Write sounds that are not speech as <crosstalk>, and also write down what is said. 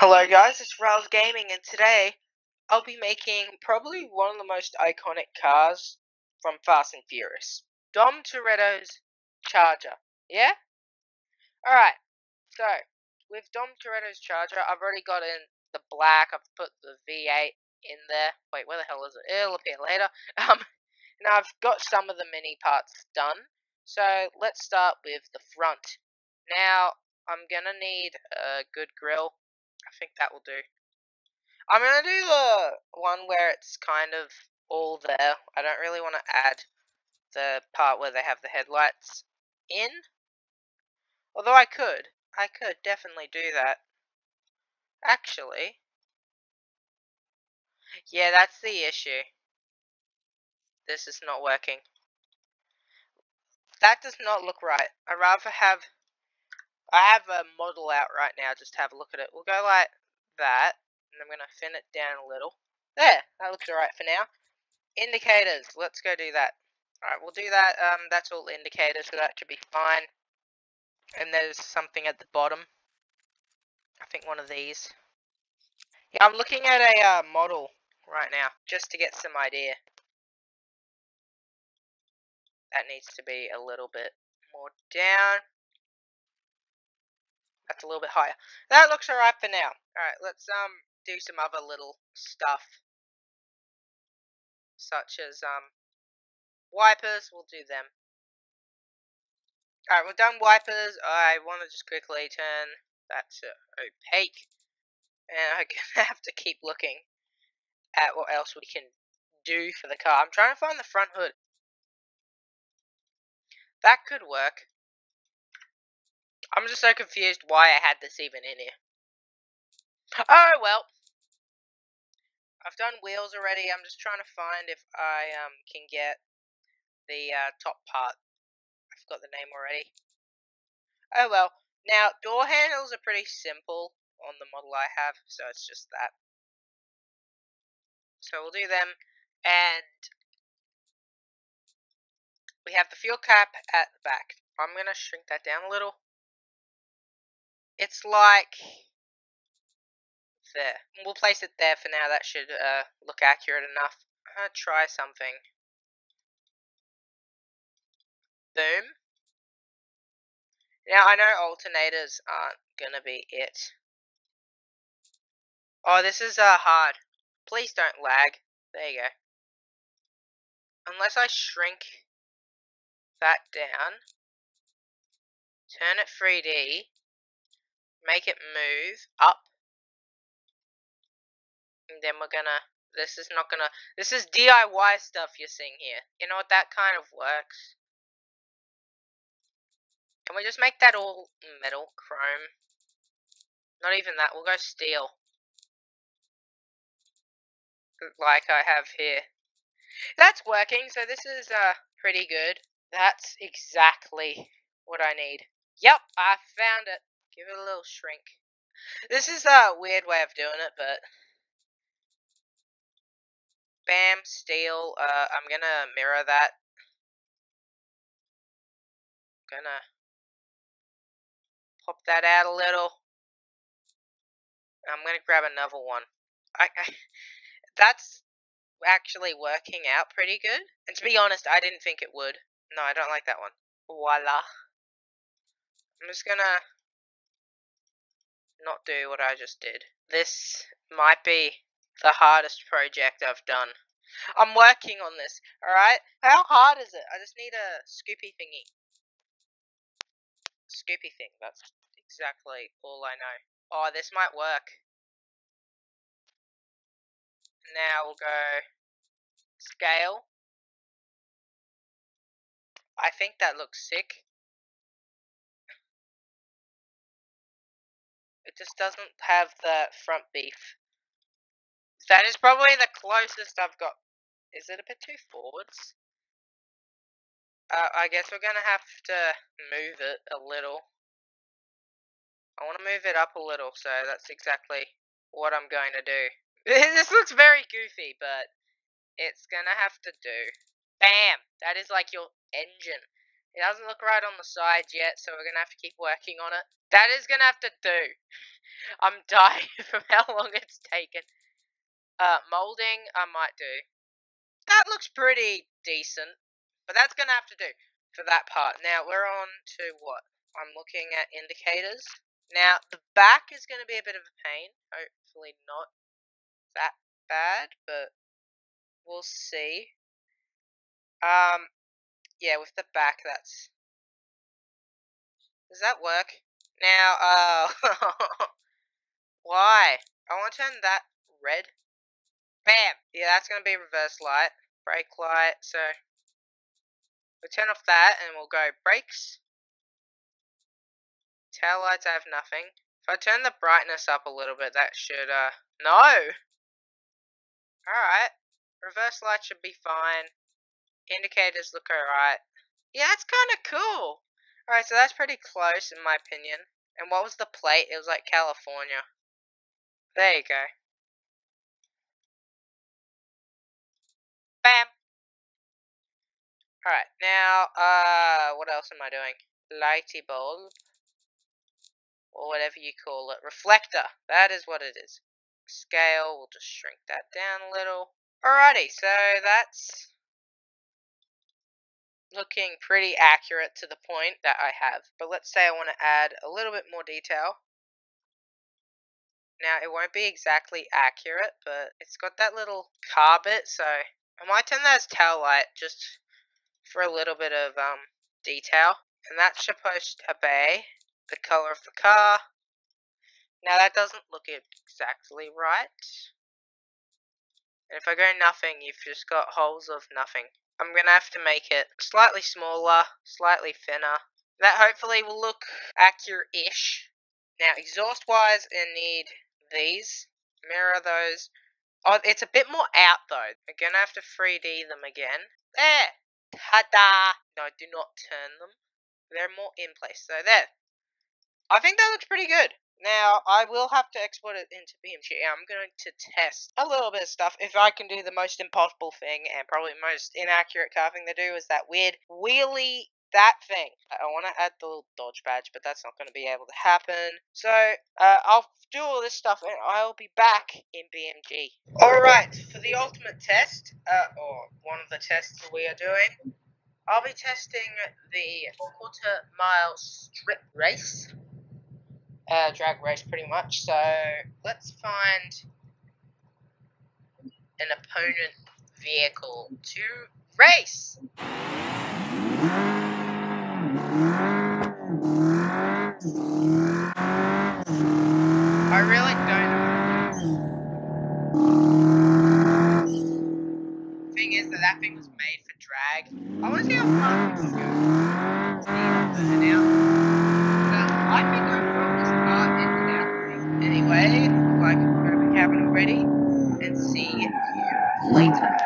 Hello guys, it's Riles Gaming and today I'll be making probably one of the most iconic cars from Fast and Furious. Dom Toretto's Charger. Yeah? Alright, so with Dom Toretto's Charger, I've already got in the black, I've put the V8 in there. Wait, where the hell is it? It'll appear later. <laughs> Um, now I've got some of the mini parts done. So let's start with the front. Now I'm gonna need a good grill I think that will do. I'm going to do the one where it's kind of all there. I don't really want to add the part where they have the headlights in. Although I could. I could definitely do that. Actually. Yeah, that's the issue. This is not working. That does not look right. I'd rather have I have a model out right now, just have a look at it. We'll go like that, and I'm going to thin it down a little. There, that looks alright for now. Indicators, let's go do that. Alright, we'll do that. Um, that's all indicators, so that should be fine. And there's something at the bottom. I think one of these. Yeah, I'm looking at a uh, model right now, just to get some idea. That needs to be a little bit more down. That's a little bit higher. That looks alright for now. Alright, let's um do some other little stuff. Such as um wipers, we'll do them. Alright, we're done wipers. I want to just quickly turn that to opaque. And I'm <laughs> gonna have to keep looking at what else we can do for the car. I'm trying to find the front hood. That could work. I'm just so confused why I had this even in here. Oh, well. I've done wheels already. I'm just trying to find if I um can get the uh, top part. I forgot the name already. Oh, well. Now, door handles are pretty simple on the model I have, so it's just that. So we'll do them. And we have the fuel cap at the back. I'm going to shrink that down a little. It's like there. We'll place it there for now. That should uh, look accurate enough. Gonna try something. Boom. Now I know alternators aren't gonna be it. Oh, this is uh hard. Please don't lag. There you go. Unless I shrink that down, turn it 3D, make it move up. And then we're gonna, this is not gonna, this is DIY stuff you're seeing here. You know what, that kind of works. Can we just make that all metal, chrome? Not even that, we'll go steel. Like I have here. That's working, so this is uh pretty good. That's exactly what I need. Yep, I found it. Give it a little shrink. This is a weird way of doing it, but... Bam, steel. Uh, I'm gonna mirror that. Gonna pop that out a little. I'm gonna grab another one. I, I that's actually working out pretty good. And to be honest, I didn't think it would. No, I don't like that one. Voila. I'm just gonna not do what I just did. This might be the hardest project I've done. I'm working on this, alright? How hard is it? I just need a scoopy thingy. Scoopy thing, that's exactly all I know. Oh, this might work. Now we'll go scale. I think that looks sick. Just doesn't have the front beef. That is probably the closest I've got. Is it a bit too forwards? Uh, I guess we're going to have to move it a little. I want to move it up a little, so that's exactly what I'm going to do. <laughs> this looks very goofy, but it's going to have to do. Bam! That is like your engine. It doesn't look right on the sides yet, so we're going to have to keep working on it. That is going to have to do. <laughs> I'm dying <laughs> from how long it's taken. Uh, molding, I might do. That looks pretty decent, but that's going to have to do for that part. Now, we're on to what? I'm looking at indicators. Now, the back is going to be a bit of a pain. Hopefully not that bad, but we'll see. Um, yeah, with the back, that's... Does that work? Now, uh... <laughs> why? I want to turn that red. Bam! Yeah, that's going to be reverse light. Brake light, so... We'll turn off that, and we'll go brakes. Tail lights, I have nothing. If I turn the brightness up a little bit, that should, uh... No! Alright. Reverse light should be fine. Indicators look alright. Yeah, that's kind of cool. Alright, so that's pretty close in my opinion. And what was the plate? It was like California. There you go. Bam! Alright, now, uh, what else am I doing? Lighty bulb. Or whatever you call it. Reflector. That is what it is. Scale, we'll just shrink that down a little. Alrighty, so that's looking pretty accurate to the point that I have. But let's say I want to add a little bit more detail. Now, it won't be exactly accurate, but it's got that little car bit, so I might turn that as tail light just for a little bit of um, detail. And that's supposed to be the color of the car. Now, that doesn't look exactly right. And if I go nothing, you've just got holes of nothing. I'm going to have to make it slightly smaller, slightly thinner. That hopefully will look accurate-ish. Now, exhaust-wise, I need these. Mirror those. Oh, it's a bit more out, though. I'm going to have to 3D them again. There! Ta-da! No, do not turn them. They're more in place. So, there. I think that looks pretty good. Now, I will have to export it into BeamNG. I'm going to test a little bit of stuff. If I can do the most impossible thing, and probably most inaccurate carving to do, is that weird wheelie that thing. I want to add the dodge badge, but that's not going to be able to happen. So, uh, I'll do all this stuff, and I'll be back in BeamNG. Alright, for the ultimate test, uh, or one of the tests that we are doing, I'll be testing the quarter mile strip race uh, drag race pretty much. So let's find an opponent vehicle to race. I really don't. Thing is that that thing was made for drag. I want to see how far we can go. See, So I think I'm away, like we haven't already, and see you later.